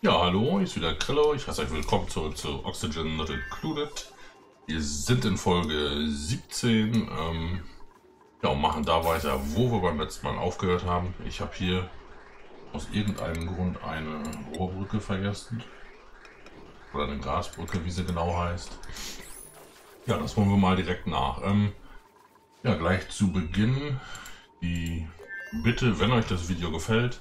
Ja, hallo, hier ist wieder Krillo. Ich heiße euch willkommen zurück zu Oxygen Not Included. Wir sind in Folge 17 ähm, ja, und machen da weiter, wo wir beim letzten Mal aufgehört haben. Ich habe hier aus irgendeinem Grund eine Rohrbrücke vergessen. Oder eine Gasbrücke, wie sie genau heißt. Ja, das wollen wir mal direkt nach. Ähm, ja, gleich zu Beginn die Bitte, wenn euch das Video gefällt,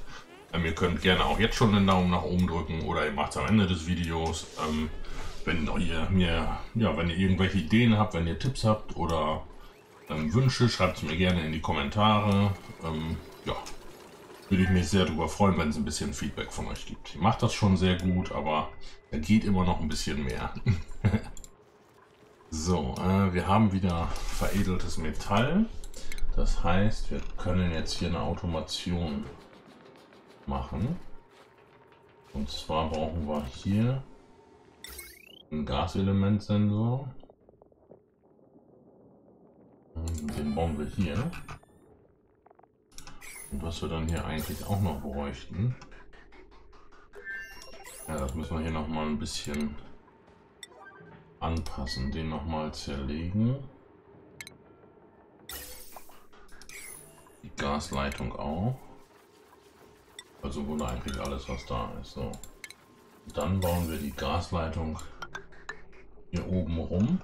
ähm, ihr könnt gerne auch jetzt schon den Daumen nach oben drücken oder ihr macht es am Ende des Videos. Ähm, wenn ihr mir, ja, wenn ihr irgendwelche Ideen habt, wenn ihr Tipps habt oder ähm, Wünsche, schreibt es mir gerne in die Kommentare. Ähm, ja, würde ich mich sehr darüber freuen, wenn es ein bisschen Feedback von euch gibt. Ihr macht das schon sehr gut, aber da geht immer noch ein bisschen mehr. so, äh, wir haben wieder veredeltes Metall. Das heißt, wir können jetzt hier eine Automation machen. Und zwar brauchen wir hier einen Gaselementsensor. Den bauen wir hier. Und was wir dann hier eigentlich auch noch bräuchten. Ja, das müssen wir hier noch mal ein bisschen anpassen. Den noch mal zerlegen. Die Gasleitung auch. Also wurde eigentlich alles, was da ist. So. Dann bauen wir die Gasleitung hier oben rum.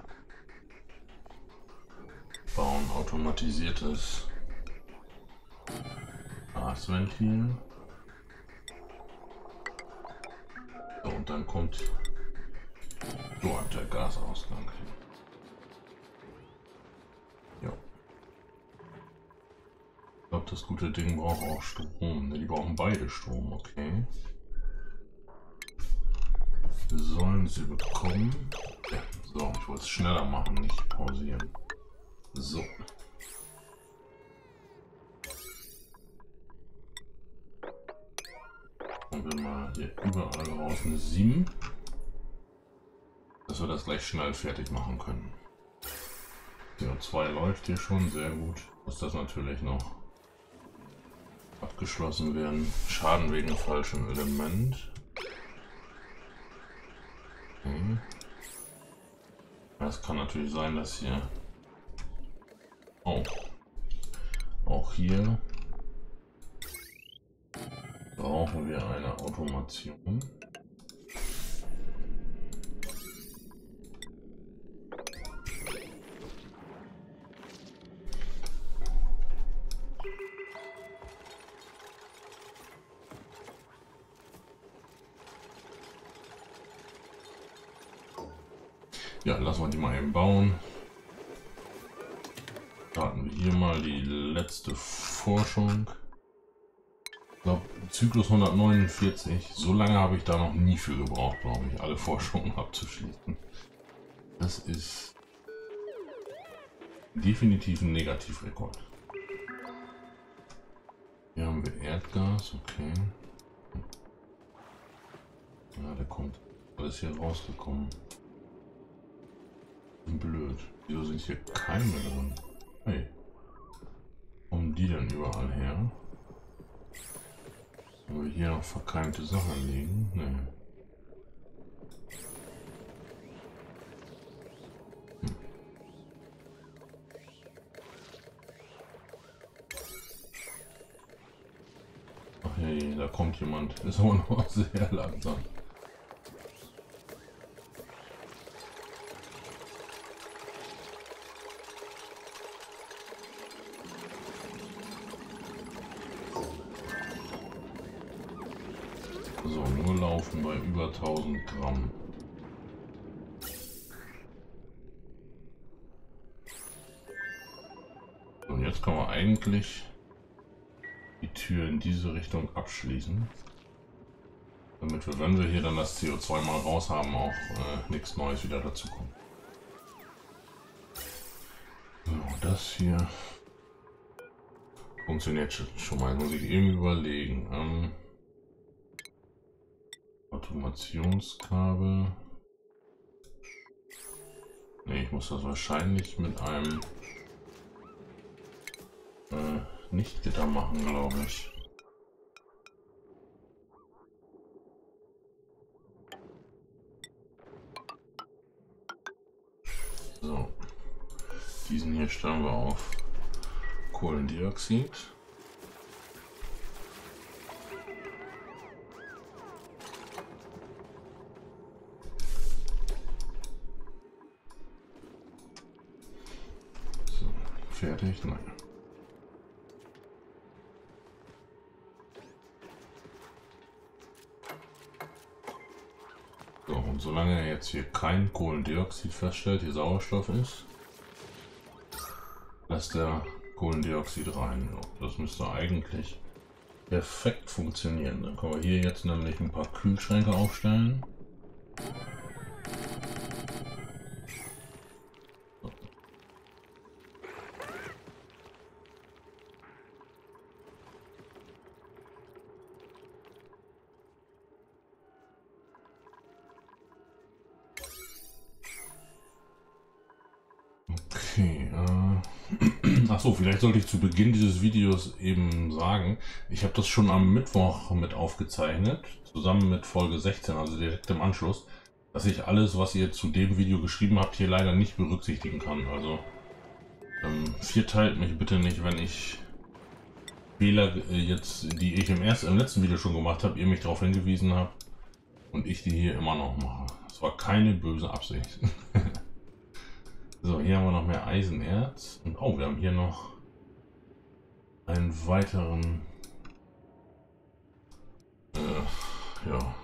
Bauen automatisiertes Gasventil. So, und dann kommt dort der Gasausgang. Glaube, das gute Ding braucht auch Strom. Ne, die brauchen beide Strom, okay. Sollen sie bekommen? Ja, so, ich wollte es schneller machen, nicht pausieren. So. Und wir mal hier überall raus eine 7. Dass wir das gleich schnell fertig machen können. CO2 läuft hier schon, sehr gut. Ist das natürlich noch abgeschlossen werden. Schaden wegen falschem Element. Okay. Es kann natürlich sein, dass hier... Oh. Auch hier brauchen wir eine Automation. Bauen. Starten wir hier mal die letzte Forschung. Ich glaube, Zyklus 149. So lange habe ich da noch nie für gebraucht, glaube ich, alle Forschungen abzuschließen. Das ist definitiv ein Negativrekord. Hier haben wir Erdgas, okay. Ja, der kommt alles hier rausgekommen. Blöd. Wieso sind hier Keime drin? Hey. Kommen die denn überall her? Haben wir hier noch verkeimte Sachen liegen? Nee. Hm. Da kommt jemand. Ist aber noch sehr langsam. Laufen bei über 1000 Gramm. Und jetzt kann man eigentlich die Tür in diese Richtung abschließen. Damit wir, wenn wir hier dann das CO2 mal raus haben, auch äh, nichts Neues wieder dazu kommt. So, das hier funktioniert schon mal. Muss ich eben überlegen. Ähm, Automationskabel. Ne, ich muss das wahrscheinlich mit einem äh, Nichtgitter machen, glaube ich. So. Diesen hier stellen wir auf Kohlendioxid. Fertig? Nein. So, und solange er jetzt hier kein Kohlendioxid feststellt, hier Sauerstoff ist, lässt der Kohlendioxid rein. Das müsste eigentlich perfekt funktionieren. Dann können wir hier jetzt nämlich ein paar Kühlschränke aufstellen. Sollte ich zu Beginn dieses Videos eben sagen, ich habe das schon am Mittwoch mit aufgezeichnet, zusammen mit Folge 16, also direkt im Anschluss, dass ich alles, was ihr zu dem Video geschrieben habt, hier leider nicht berücksichtigen kann. Also ähm, vierteilt mich bitte nicht, wenn ich Fehler äh, jetzt, die ich im ersten, im letzten Video schon gemacht habe, ihr mich darauf hingewiesen habt und ich die hier immer noch mache. Es war keine böse Absicht. So, hier haben wir noch mehr Eisenerz. Und oh, wir haben hier noch einen weiteren... Äh, ja.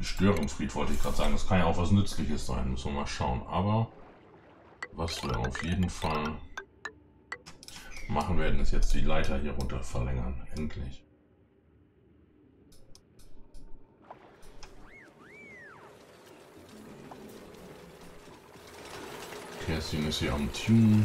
Störenfried wollte ich gerade sagen. Das kann ja auch was Nützliches sein. Müssen wir mal schauen. Aber was wir auf jeden Fall machen werden, ist jetzt die Leiter hier runter verlängern. Endlich. Kerstin ist hier am Tune.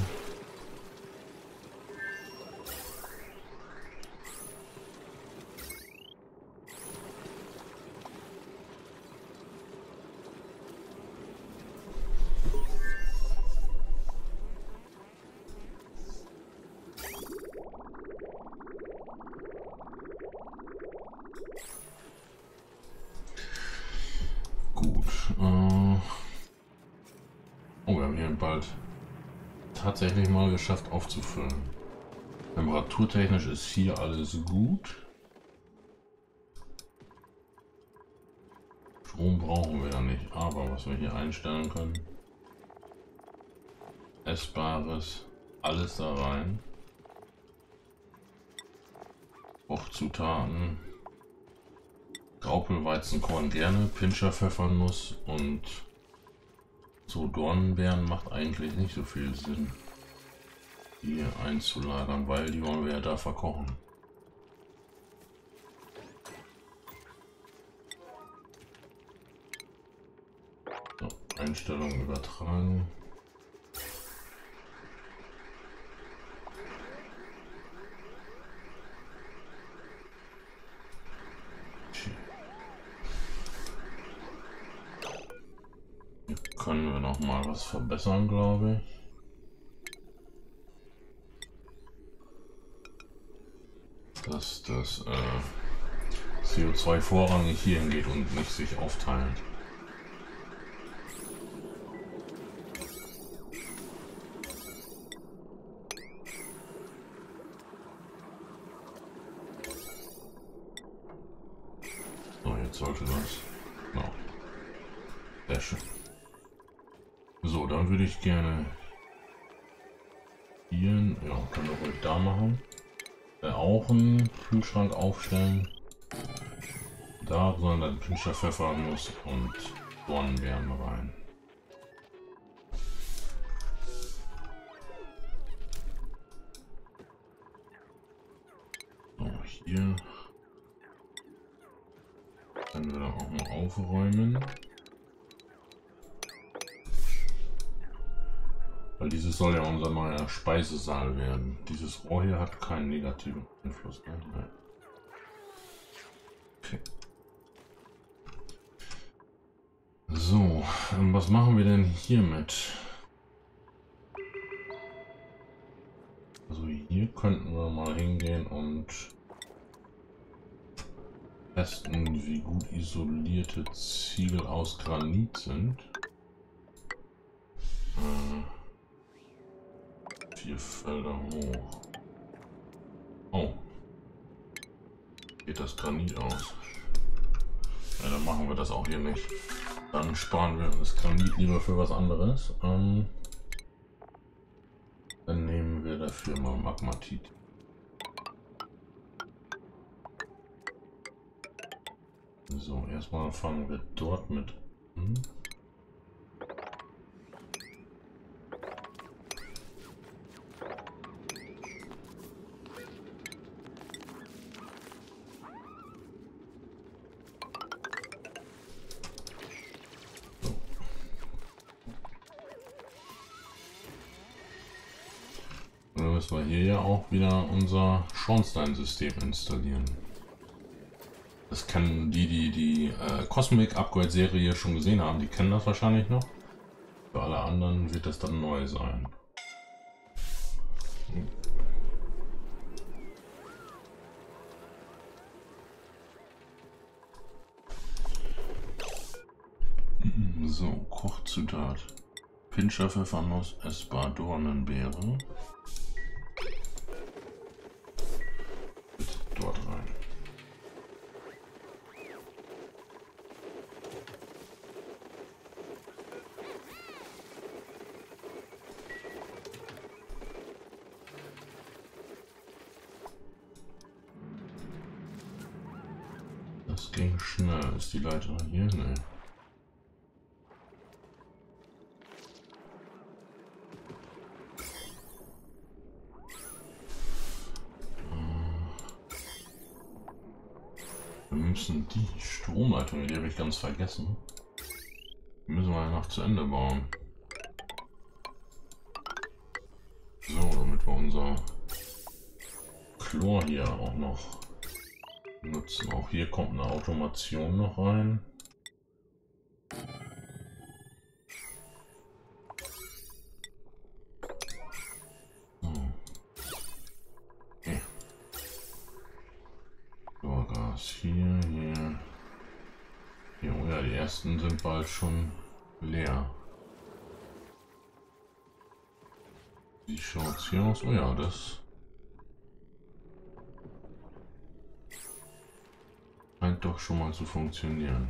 Tatsächlich mal geschafft aufzufüllen. Temperaturtechnisch ist hier alles gut. Strom brauchen wir ja nicht, aber was wir hier einstellen können. Essbares, alles da rein. Kochzutaten. Graupelweizenkorn gerne, Pinscher Pfeffernuss und so Dornenbeeren macht eigentlich nicht so viel Sinn hier einzulagern, weil die wollen wir ja da verkochen. So, Einstellung übertragen. Hier können wir noch mal was verbessern, glaube ich. dass das äh, CO2 vorrangig hier hingeht und nicht sich aufteilt. Pinscher Pfeffernuss und Dornenbeeren rein. So, hier können wir auch mal aufräumen. Weil dieses soll ja unser neuer Speisesaal werden. Dieses Rohr hier hat keinen negativen Einfluss. Ne? Nein. Okay. So, ähm, was machen wir denn hiermit? Also hier könnten wir mal hingehen und testen, wie gut isolierte Ziegel aus Granit sind. vier Felder hoch. Oh. Geht das Granit aus? Ja, dann machen wir das auch hier nicht. Dann sparen wir das Granit lieber für was anderes. Ähm, dann nehmen wir dafür mal Magmatit. So, erstmal fangen wir dort mit an. Müssen wir hier ja auch wieder unser Schornsteinsystem installieren. Das kennen die, die die äh, Cosmic Upgrade Serie schon gesehen haben, die kennen das wahrscheinlich noch. Für alle anderen wird das dann neu sein. So, Kochzutat. Pinscher Pfeffernuss, essbar Dornenbeere. Ging schnell. Ist die Leiter hier? Nee. Wir müssen die Stromleitung, die habe ich ganz vergessen. Die müssen wir noch zu Ende bauen. So, damit wir unser Chlor hier auch noch nutzen. Auch hier kommt eine Automation noch rein. hier, hier. Hier, oh ja, die ersten sind bald schon leer. Wie schaut's hier aus? Oh ja, das scheint doch schon mal zu funktionieren.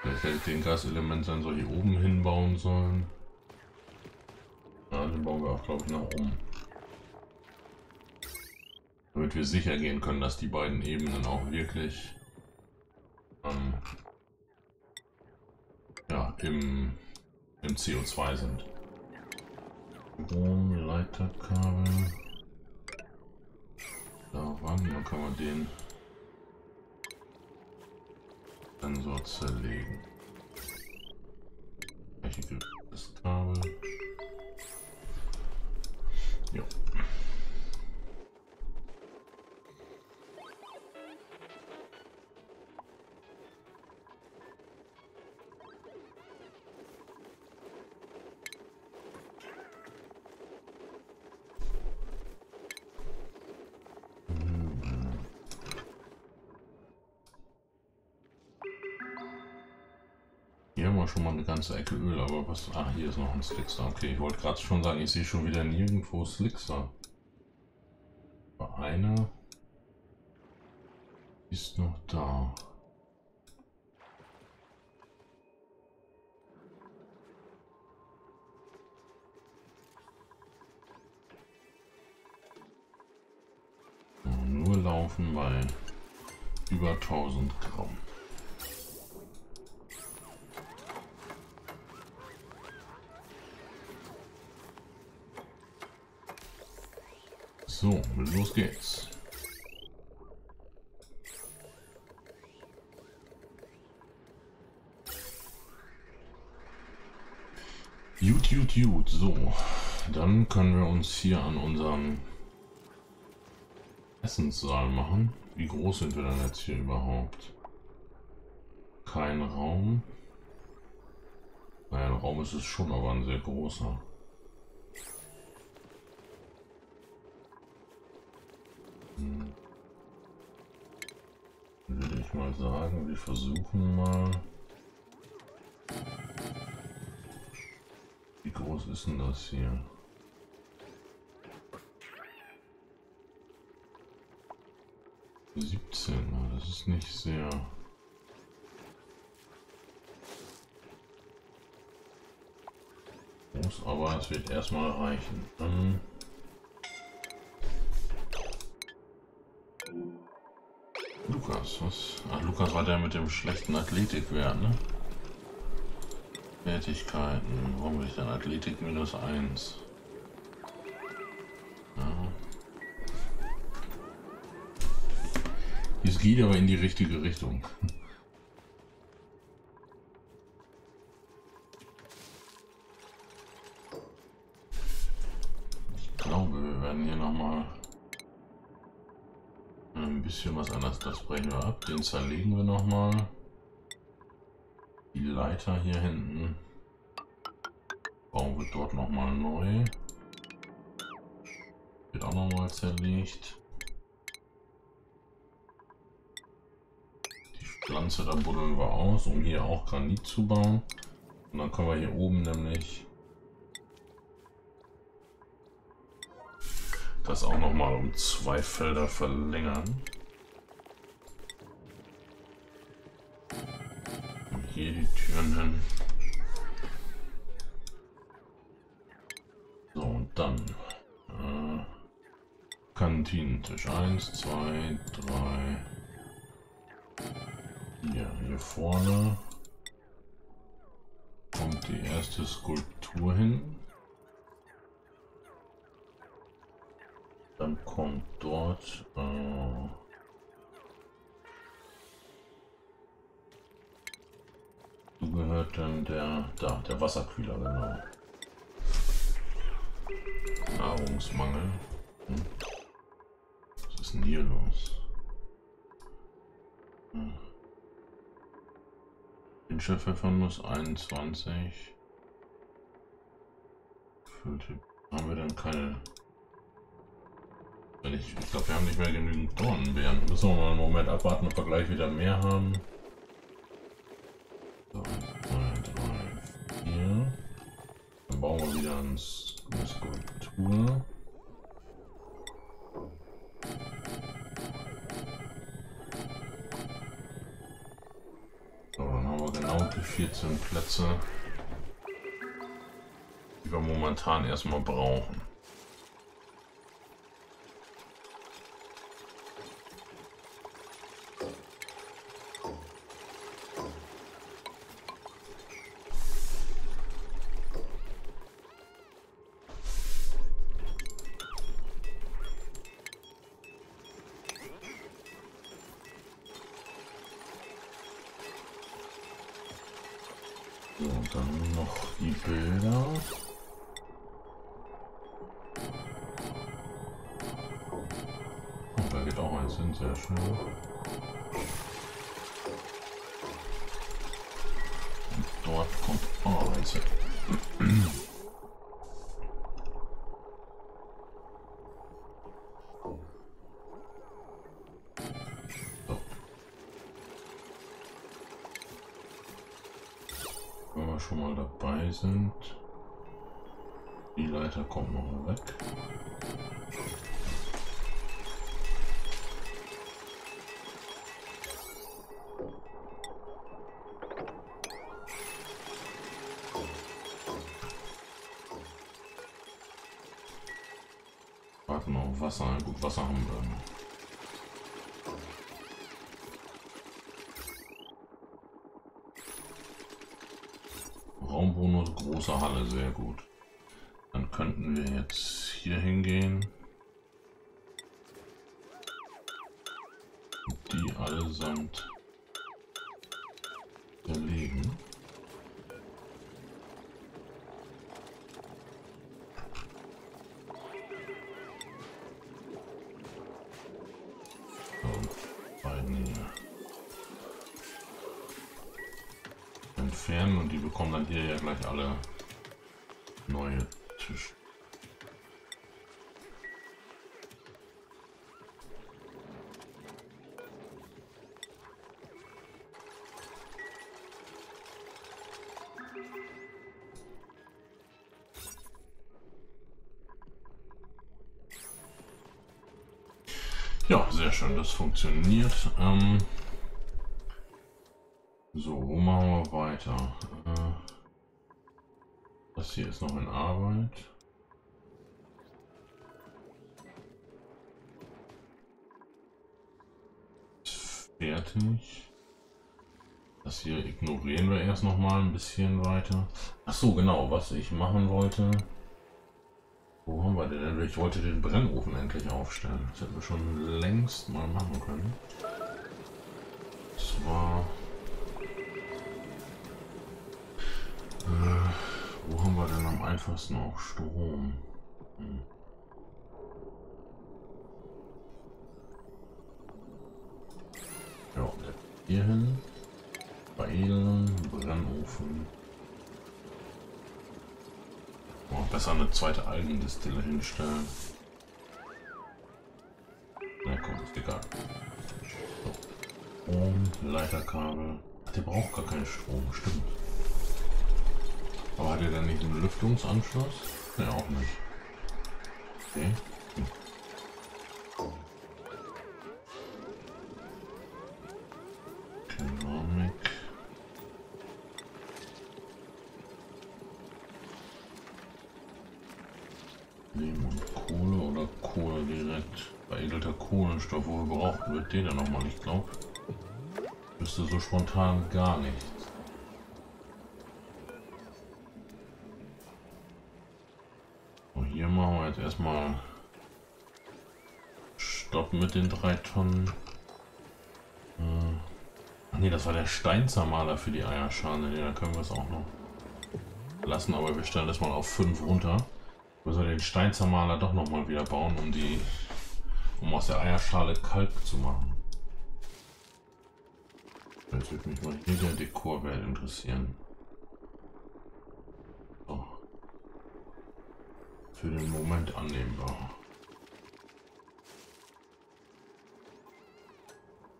Vielleicht hätte ich den Gaselementsensor hier oben hinbauen sollen. Ja, den bauen wir auch, glaube ich, nach oben. Damit wir sicher gehen können, dass die beiden Ebenen auch wirklich ähm, ja, im, im CO2 sind. Strom, Leiterkabel. Daran, dann kann man den Sensor zerlegen. Das Kabel. Ja. Hier haben wir schon mal eine ganze Ecke Öl, aber was... Ah, hier ist noch ein Slickster. Okay, ich wollte gerade schon sagen, ich sehe schon wieder nirgendwo Slickster. Aber eine ist noch da. Nur laufen bei über 1000 Gramm. So, los geht's. Gut, gut, gut. So, dann können wir uns hier an unserem Essenssaal machen. Wie groß sind wir denn jetzt hier überhaupt? Kein Raum. Naja, ein Raum ist es schon, aber ein sehr großer. Würde ich mal sagen, wir versuchen mal. Wie groß ist denn das hier? Siebzehn, das ist nicht sehr. groß, aber es wird erstmal reichen. Dann Lukas, was? Ach, Lukas war der mit dem schlechten Athletikwert, ne? Fertigkeiten. Warum will ich dann Athletik minus 1? Ja. Es geht aber in die richtige Richtung. Ich glaube, wir werden hier nochmal bisschen was anderes. Das brechen wir ab. Den zerlegen wir nochmal. Die Leiter hier hinten bauen wir dort nochmal neu. Wird auch nochmal zerlegt. Die Pflanze, da buddeln wir aus, um hier auch Granit zu bauen. Und dann können wir hier oben nämlich das auch nochmal um zwei Felder verlängern. Hin. So, und dann äh, Kantinentisch 1, 2, 3. Hier, hier vorne kommt die erste Skulptur hin. Dann kommt dort äh, dann der da der Wasserkühler genau. Nahrungsmangel. Hm. Was ist denn hier los? Hm. Pfeffernuss 21. Haben wir dann keine ich, ich glaube, wir haben nicht mehr genügend Dornenbeeren. Müssen wir mal einen Moment abwarten, ob wir gleich wieder mehr haben. Bauen wir wieder eine Skulptur. So, dann haben wir genau die 14 Plätze, die wir momentan erstmal brauchen. Schon sind. Die Leiter kommt noch weg. Warten auf Wasser. Gut, Wasser haben wir. Große Halle, sehr gut. Dann könnten wir jetzt hier hingehen. Die allesamt Ja, sehr schön, das funktioniert. Ähm So, wo machen wir weiter? Äh, das hier ist noch in Arbeit. fertig. Das hier ignorieren wir erst noch mal ein bisschen weiter. Ach so, genau, was ich machen wollte. Wo haben wir denn? Ich wollte den Brennofen endlich aufstellen. Das hätten wir schon längst mal machen können. Zwar. Äh, wo haben wir denn am einfachsten auch Strom? Hm. Ja, hier hin. Veredeln, Brennofen. Oh, besser eine zweite Algendistille hinstellen. Na komm, ist egal. So. Und Leiterkabel. Ach, der braucht gar keinen Strom, stimmt. Aber hat er dann nicht einen Lüftungsanschluss? Ne, auch nicht. Okay. Wo gebraucht wird, den ja nochmal, ich glaube. Wüsste so spontan gar nichts. Und hier machen wir jetzt erstmal Stopp mit den drei Tonnen. Äh, ach das war der Steinzermaler für die Eierschale. Nee, da können wir es auch noch lassen, aber wir stellen das mal auf 5 runter. Wir sollen den Steinzermaler doch nochmal wieder bauen, um die um aus der Eierschale Kalk zu machen. Jetzt würde mich mal hier der Dekorwert interessieren. So. Für den Moment annehmbar.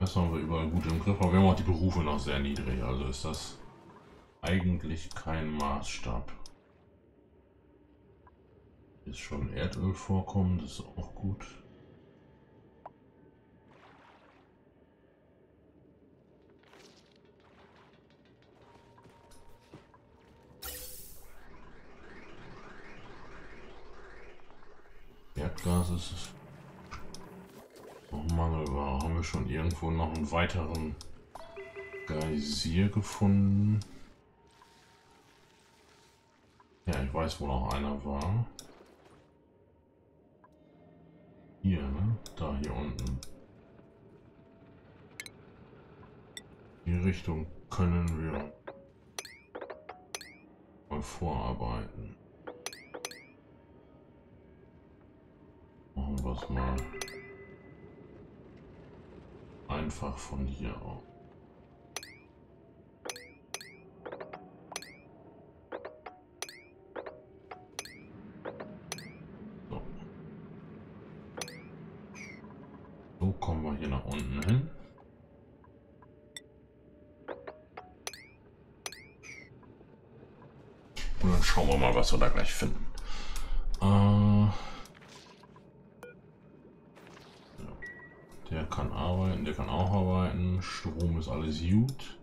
Das haben wir überall gut im Griff, aber wir haben auch die Berufe noch sehr niedrig, also ist das eigentlich kein Maßstab. Ist schon Erdöl vorkommen, das ist auch gut. Erdgas ist noch mangelbar. Haben wir schon irgendwo noch einen weiteren Geysir gefunden? Ja, ich weiß, wo noch einer war. Hier, ne? Da, hier unten. Die Richtung können wir mal vorarbeiten. Machen wir es mal einfach von hier aus. So. so kommen wir hier nach unten hin. Und dann schauen wir mal, was wir da gleich finden. Äh Der kann arbeiten, der kann auch arbeiten. Strom ist alles gut.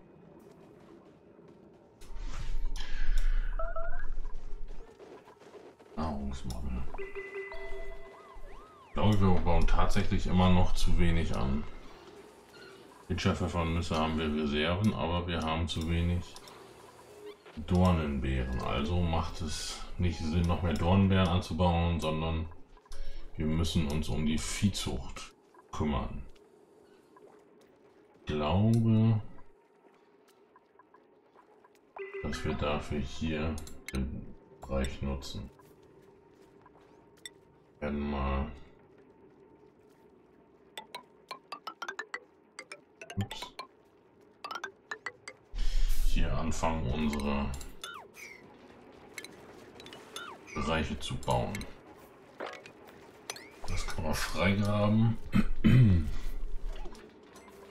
Nahrungsmangel. Ich glaube, wir bauen tatsächlich immer noch zu wenig an. Pitcherpfeffernüsse haben wir Reserven, aber wir haben zu wenig Dornenbeeren. Also macht es nicht Sinn, noch mehr Dornenbeeren anzubauen, sondern wir müssen uns um die Viehzucht kümmern. Ich glaube, dass wir dafür hier den Bereich nutzen. Wir werden mal Ups. hier anfangen, unsere Bereiche zu bauen. Das kann man freigraben.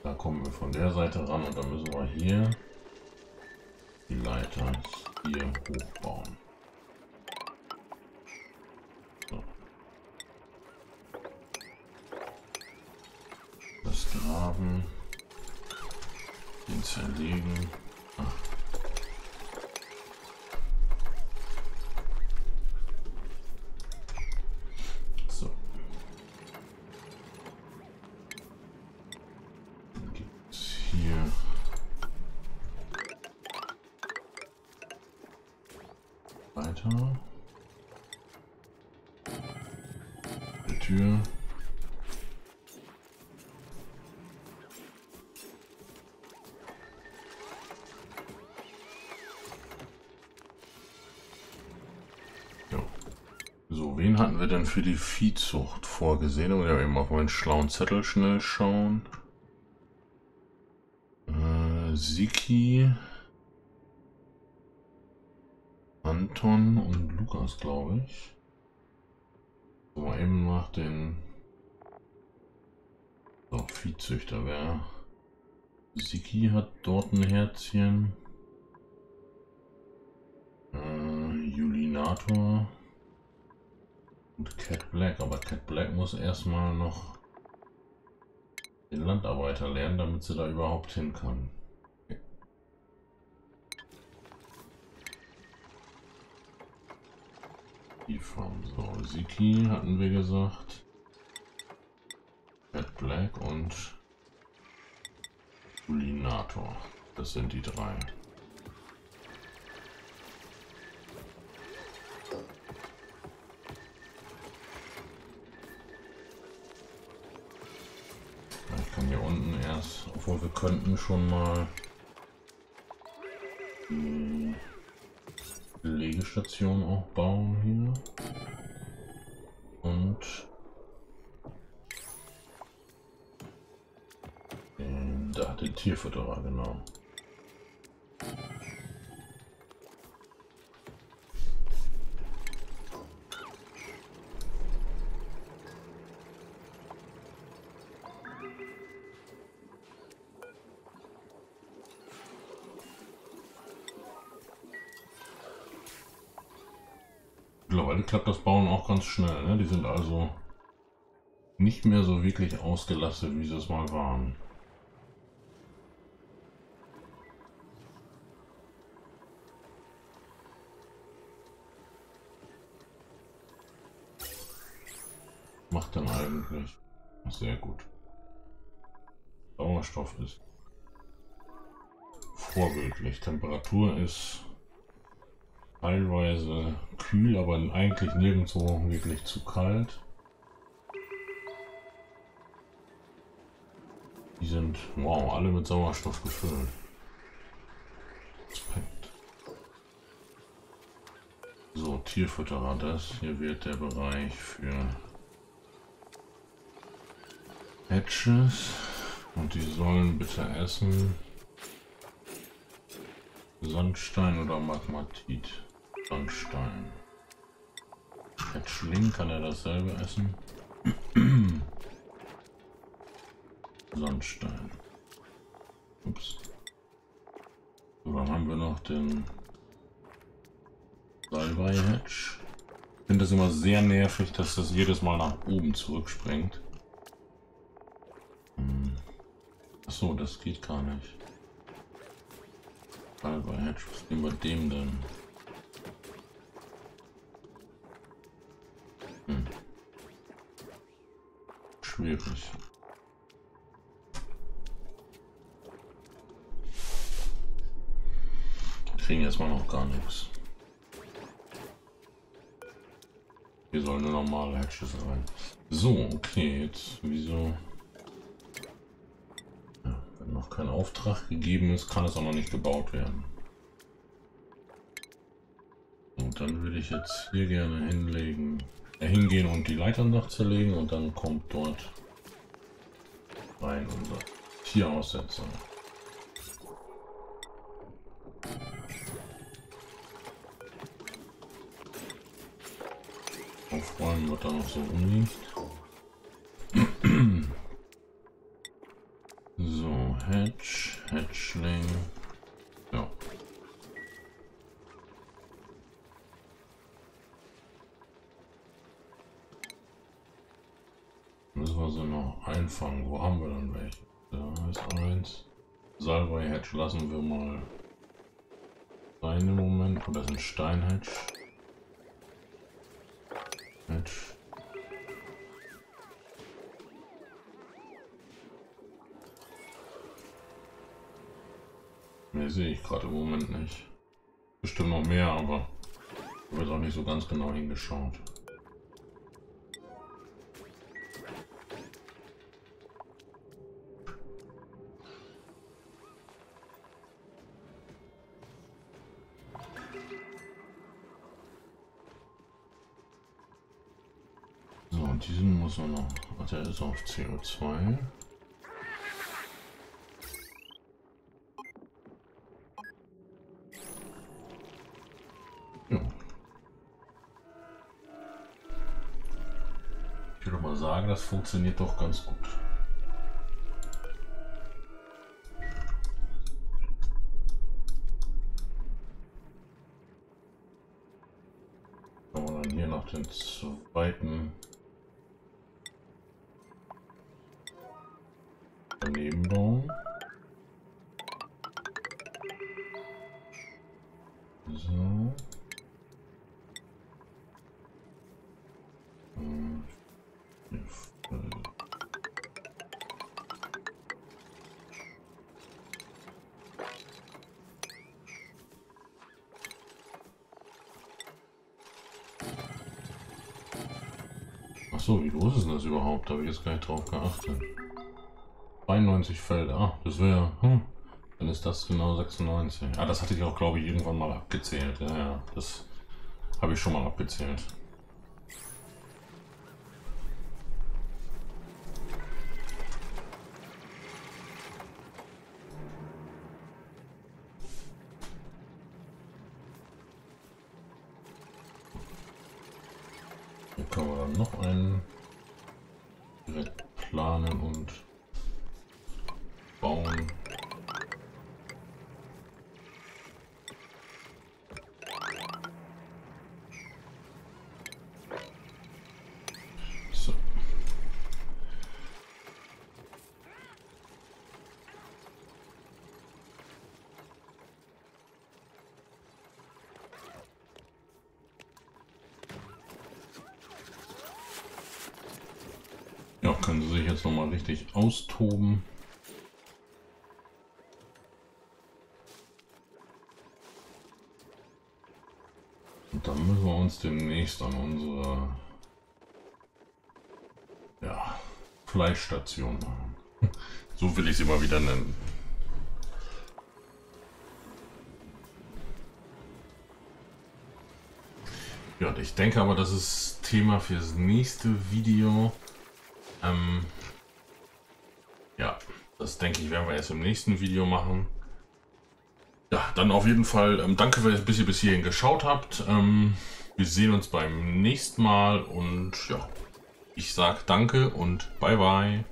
Da kommen wir von der Seite ran und dann müssen wir hier die Leiter hier hochbauen. Das Graben, den zerlegen. Tür. So, wen hatten wir denn für die Viehzucht vorgesehen? Und ja, eben auf meinen schlauen Zettel schnell schauen. Äh, Siki. Anton und Lukas, glaube ich. Nach den so, Viehzüchter wäre. Siki hat dort ein Herzchen. Äh, Julinator. Und Cat Black, aber Cat Black muss erstmal noch den Landarbeiter lernen, damit sie da überhaupt hin kann. Die Farm. So, Siki hatten wir gesagt. Cat Black und Kulinator. Das sind die drei. Obwohl wir könnten schon mal Legestation auch bauen hier. Und da hat der Tierfutterer, genau. Mittlerweile klappt das Bauen auch ganz schnell. Ne? Die sind also nicht mehr so wirklich ausgelastet, wie sie es mal waren. Macht dann eigentlich sehr gut. Sauerstoff ist vorbildlich. Temperatur ist teilweise kühl, aber eigentlich nirgendwo wirklich zu kalt. Die sind, wow, alle mit Sauerstoff gefüllt. Respekt. So, Tierfutterer, das hier wird der Bereich für Hatches. Und die sollen bitte essen Sandstein oder Magmatit. Sandstein. Hatchling kann er dasselbe essen. Sandstein. Ups. So, dann haben wir noch den Salbei-Hatch. Ich finde das immer sehr nervig, dass das jedes Mal nach oben zurückspringt. Hm. Achso, das geht gar nicht. Salbei-Hatch, was nehmen wir dem denn? Schwierig. kriegen erstmal noch gar nichts. Hier sollen nur normale Hatches sein. So, okay, jetzt wieso... Ja, wenn noch kein Auftrag gegeben ist, kann es auch noch nicht gebaut werden. Und dann würde ich jetzt hier gerne hinlegen hingehen und die Leitern zerlegen und dann kommt dort rein unser Tieraussetzer. Aufräumen, was da noch so rumliegt. so, Hatch, Hatchling. Ja. Müssen wir sie noch einfangen. Wo haben wir dann welche? Da ist eins. Salbei Hedge lassen wir mal sein im Moment. Oder ist ein Steinhedge. Hedge. Mehr sehe ich gerade im Moment nicht. Bestimmt noch mehr, aber Ich habe auch nicht so ganz genau hingeschaut. Der ist auf CO2. sagen, das funktioniert doch ganz gut. Kann man dann hier noch den zweiten so, wie groß ist denn das überhaupt? Da habe ich jetzt gar nicht drauf geachtet. 92 Felder. Ah, das wäre... Hm, dann ist das genau 96. Ah, das hatte ich auch, glaube ich, irgendwann mal abgezählt. Ja, ja, das habe ich schon mal abgezählt. können wir dann noch einen direkt planen und bauen. Können sie sich jetzt noch mal richtig austoben. Und dann müssen wir uns demnächst an unsere ja, Fleischstation machen. so will ich sie mal wieder nennen. Ja, ich denke aber, das ist Thema fürs nächste Video. Ähm, ja, das denke ich, werden wir erst im nächsten Video machen. Ja, dann auf jeden Fall ähm, danke, dass ihr bis hierhin geschaut habt. Ähm, wir sehen uns beim nächsten Mal und ja, ich sage danke und bye bye.